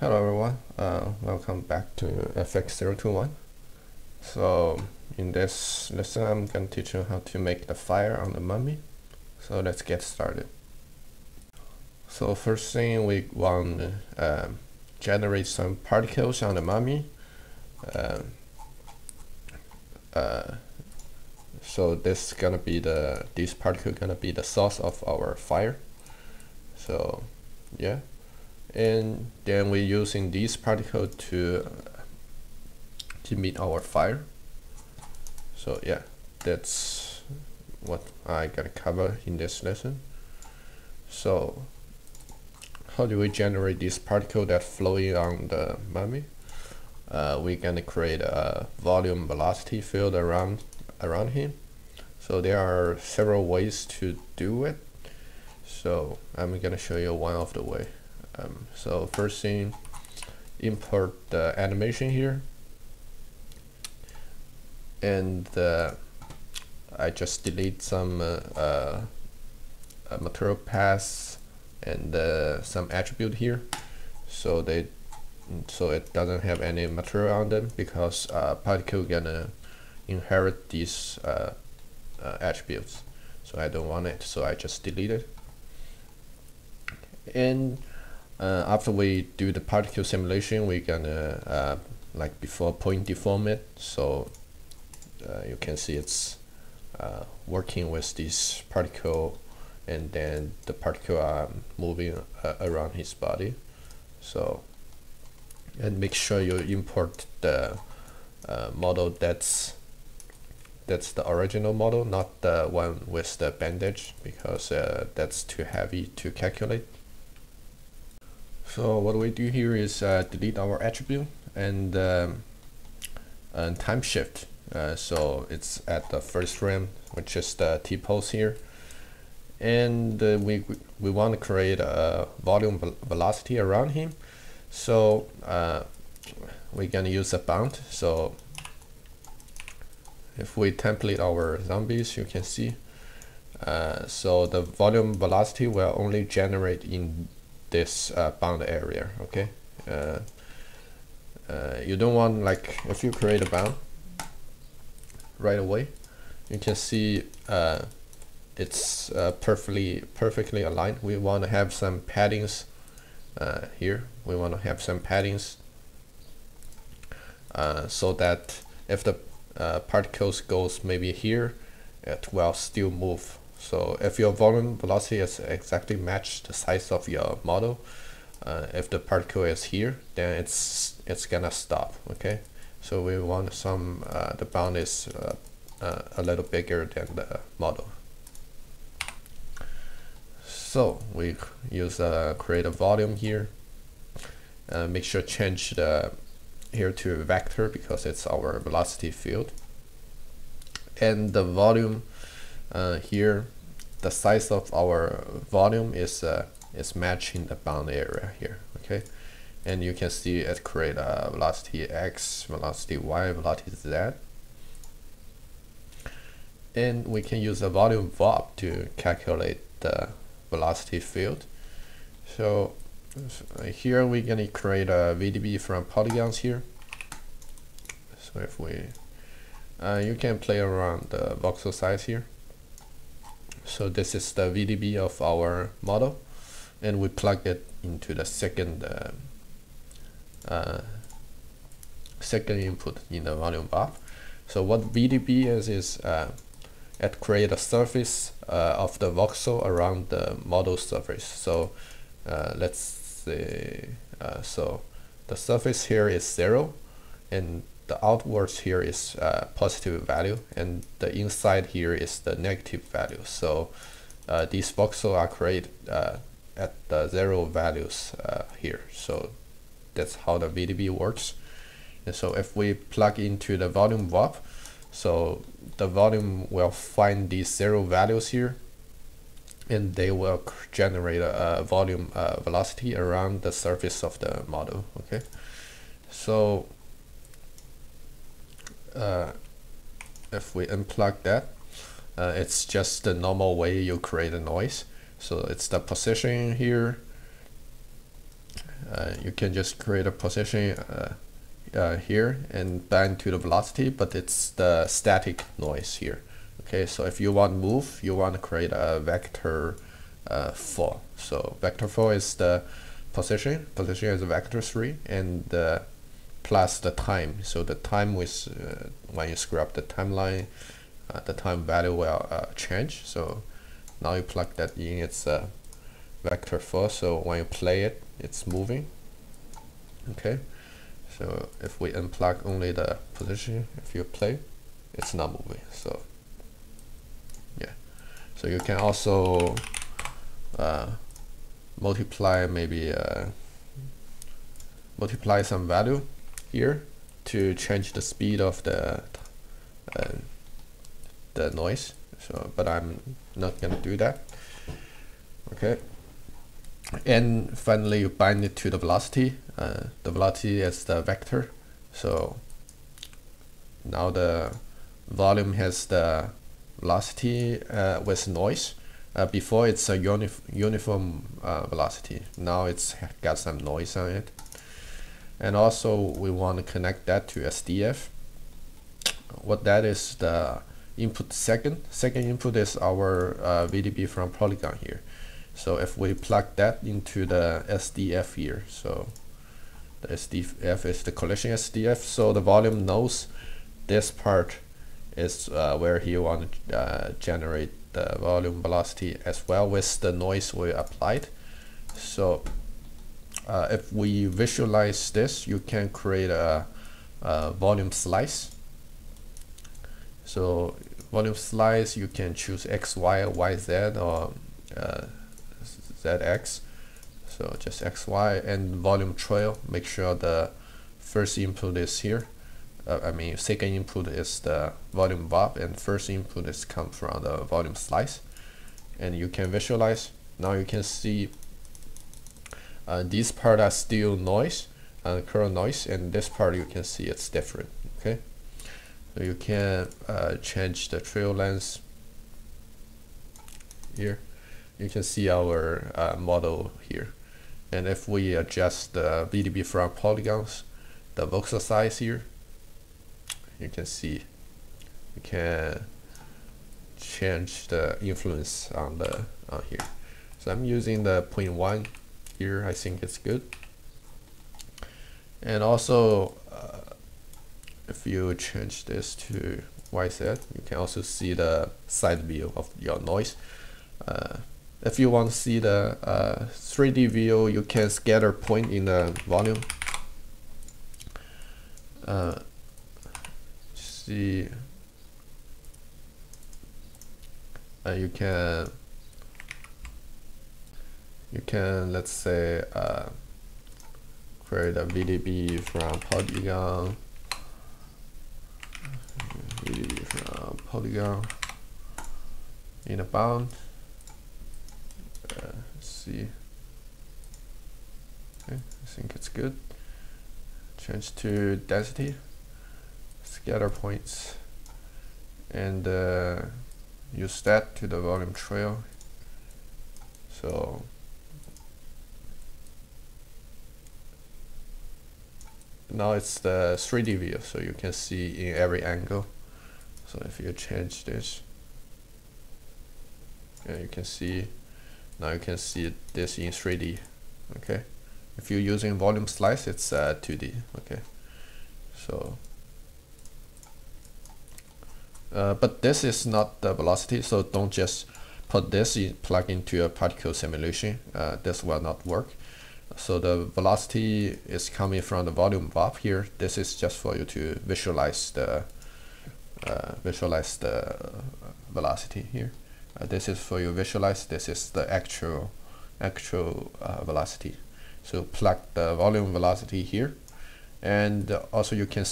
Hello everyone, uh, welcome back to FX021. So in this lesson I'm going to teach you how to make the fire on the mummy. So let's get started. So first thing we want to uh, generate some particles on the mummy. Uh, uh, so this is gonna be the this particle gonna be the source of our fire. So yeah and then we're using this particle to to meet our fire. So yeah that's what I gotta cover in this lesson. So how do we generate this particle that flowing on the mummy? Uh, we're gonna create a volume velocity field around around him. So there are several ways to do it. So I'm gonna show you one of the way um, so first thing, import the animation here. And uh, I just delete some uh, uh, material paths and uh, some attribute here. So they so it doesn't have any material on them because uh, particle gonna inherit these uh, uh, attributes so I don't want it so I just delete it and uh, after we do the particle simulation we're gonna uh, like before point deform it so uh, you can see it's uh, working with this particle and then the particle are moving uh, around his body. So and make sure you import the uh, model that's that's the original model not the one with the bandage because that's too heavy to calculate so what we do here is uh, delete our attribute and, um, and time shift. Uh, so it's at the first frame, which is the T-pose here. And uh, we, we want to create a volume velocity around him. So uh, we're going to use a bound. So if we template our zombies, you can see. Uh, so the volume velocity will only generate in this uh, bound area okay? Uh, uh, you don't want like if you create a bound right away you can see uh, it's uh, perfectly perfectly aligned. We want to have some paddings uh, here. We want to have some paddings so that if the particles goes maybe here it will still move so if your volume velocity is exactly matched the size of your model, uh, if the particle is here, then it's it's gonna stop. Okay, so we want some uh, the bound is uh, uh a little bigger than the model. So we use uh, create a volume here. Uh, make sure change the here to vector because it's our velocity field. And the volume uh, here the size of our volume is uh, is matching the bound area here okay? And you can see it create a velocity x velocity y velocity z. And we can use a volume VOP to calculate the velocity field. So here we're to create a VDB from polygons here. So if we uh, you can play around the voxel size here so this is the VDB of our model and we plug it into the second uh, uh, second input in the volume VOP. So what VDB is is uh, it create a surface uh, of the voxel around the model surface. So uh, let's say uh, so the surface here is zero and the outwards here is uh, positive value and the inside here is the negative value. So uh, these voxels are created uh, at the zero values uh, here. So that's how the VDB works. And so if we plug into the volume VOP, so the volume will find these zero values here and they will generate a, a volume uh, velocity around the surface of the model okay so uh, if we unplug that uh, it's just the normal way you create a noise so it's the position here uh, you can just create a position uh, uh, here and bind to the velocity, but it's the static noise here. Okay, so if you want move, you want to create a vector uh, 4. So vector 4 is the position, position is a vector 3, and uh, plus the time. So the time with, uh, when you screw up the timeline, uh, the time value will uh, change. So now you plug that in, it's a vector 4, so when you play it, it's moving. Okay, so if we unplug only the position, if you play, it's not moving. So yeah, so you can also uh, multiply maybe uh, multiply some value here to change the speed of the uh, the noise. So, but I'm not gonna do that. Okay. And finally, you bind it to the velocity. Uh, the velocity is the vector. So now the volume has the velocity uh, with noise. Uh, before it's a uni uniform uh, velocity. Now it's got some noise on it. And also we want to connect that to SDF. What that is the input second. Second input is our uh, VDB from Polygon here. So if we plug that into the SDF here, so the SDF is the collision SDF, so the volume knows this part is uh, where he want to uh, generate the volume velocity as well with the noise we applied. So uh, if we visualize this, you can create a, a volume slice. So volume slice, you can choose X, Y, Y, Z, or uh, ZX. So just X, Y, and volume trail. Make sure the first input is here uh, I mean second input is the volume VOP and first input is come from the volume slice and you can visualize now you can see uh, these part are still noise uh, current noise and this part you can see it's different okay? So you can uh, change the trail length here. You can see our uh, model here. And if we adjust the VDB from polygons the voxel size here you can see you can change the influence on the on here. So I'm using the 0.1 here I think it's good. And also uh, if you change this to YZ you can also see the side view of your noise. Uh, if you want to see the uh, 3D view you can scatter point in the volume. Uh, see. Uh, you can you can let's say uh, create a VDB from Polygon. VDB from Polygon. In a bound. Uh, see. Okay I think it's good. Change to density. Scatter points. And uh, use that to the volume trail. So now it's the 3D view so you can see in every angle so if you change this you can see now you can see this in 3D okay if you're using volume slice it's uh, 2D okay so uh, but this is not the velocity, so don't just put this plug into a particle simulation. Uh, this will not work. So the velocity is coming from the volume VOP here. This is just for you to visualize the uh, visualize the velocity here. Uh, this is for you visualize. This is the actual actual uh, velocity. So plug the volume velocity here, and also you can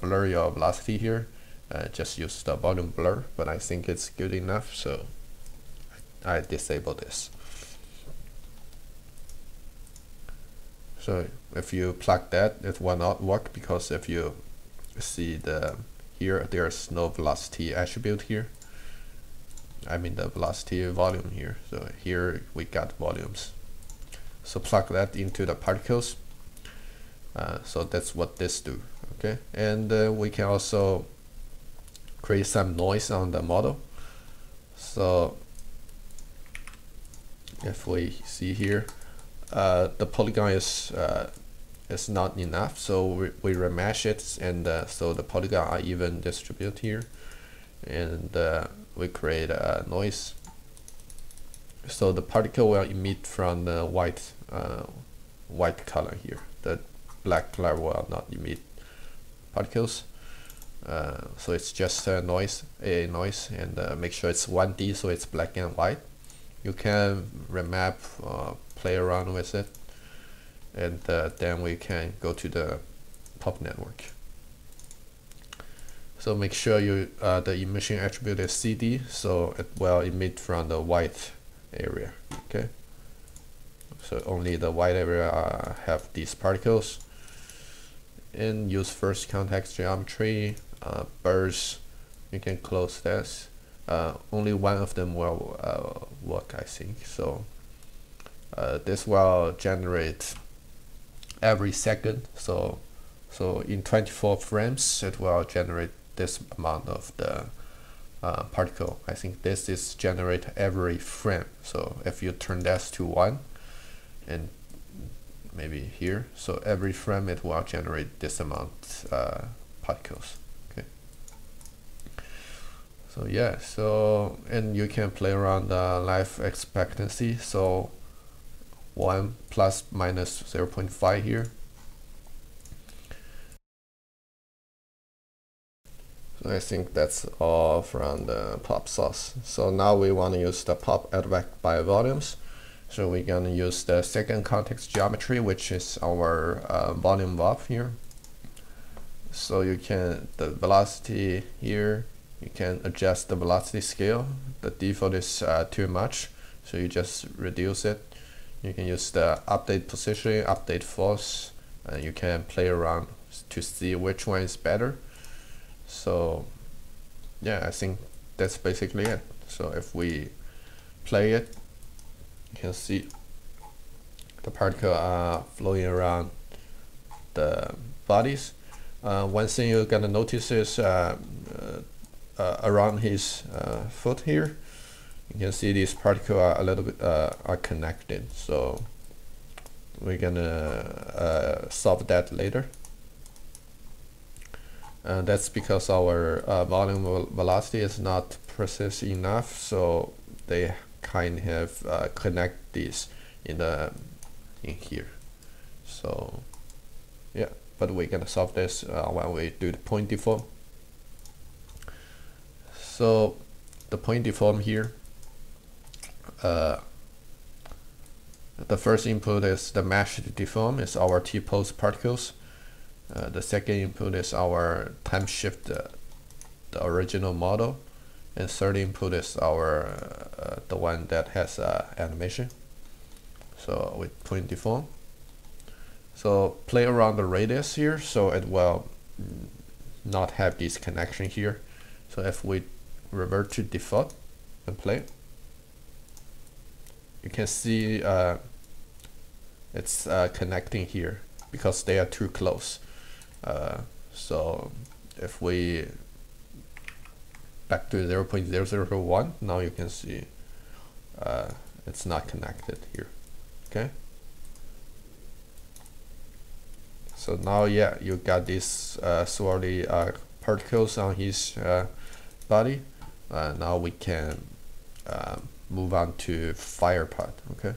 blur your velocity here uh, just use the volume blur but I think it's good enough so I disable this so if you plug that it will not work because if you see the here there's no velocity attribute here. I mean the velocity volume here. So here we got volumes. So plug that into the particles. Uh, so that's what this do okay? And uh, we can also create some noise on the model. So if we see here uh, the polygon is uh, is not enough so we, we remesh it and uh, so the polygon are even distributed here and uh, we create a noise. So the particle will emit from the white uh, white color here. The black color will not emit particles. So it's just a noise a noise and make sure it's 1D so it's black and white. You can remap play around with it. And uh, then we can go to the pop network. So make sure you uh, the emission attribute is CD so it will emit from the white area okay? So only the white area uh, have these particles. And use first context geometry uh, burst you can close this. Uh, only one of them will uh, work I think so uh, this will generate every second. So so in 24 frames it will generate this amount of the uh, particle. I think this is generate every frame. So if you turn this to 1 and maybe here so every frame it will generate this amount uh, particles. Okay. So yeah so and you can play around the life expectancy. So 1 plus minus 0.5 here. I think that's all from the pop source. So now we want to use the pop advect by volumes. So we're going to use the second context geometry, which is our uh, volume VOP here. So you can, the velocity here, you can adjust the velocity scale. The default is uh, too much, so you just reduce it you can use the update position, update force, and you can play around to see which one is better. So yeah, I think that's basically it. So if we play it, you can see the particle are flowing around the bodies. Uh, one thing you're gonna notice is uh, uh, around his uh, foot here, you can see these particles are a little bit uh, are connected so we're gonna uh, solve that later. And that's because our uh, volume velocity is not precise enough so they kind of uh, connect these in the in here. So yeah but we're gonna solve this uh, when we do the point deform. So the point deform here uh, the first input is the mesh deform is our T-pose particles. Uh, the second input is our time shift, uh, the original model. And third input is our uh, the one that has uh, animation. So with point deform. So play around the radius here, so it will not have this connection here. So if we revert to default and play, you can see uh, it's uh, connecting here because they are too close. Uh, so if we back to 0 0.001, now you can see uh, it's not connected here. Okay. So now, yeah, you got these uh, swirly uh, particles on his uh, body. Uh, now we can um, move on to fire part okay?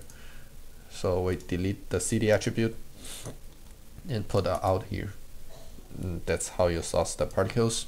So we delete the CD attribute and put out here. And that's how you source the particles